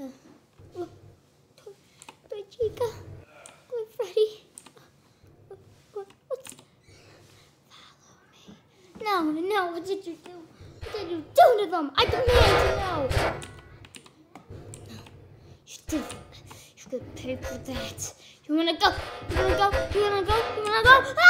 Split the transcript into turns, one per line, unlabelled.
Uh, toy, toy Chica. Go, Freddy. What's... Follow me. No, no, what did you do? What did you do to them? I demand to know. You did. You could pay for that. You wanna go? You wanna go? You wanna go? You wanna go? Ah!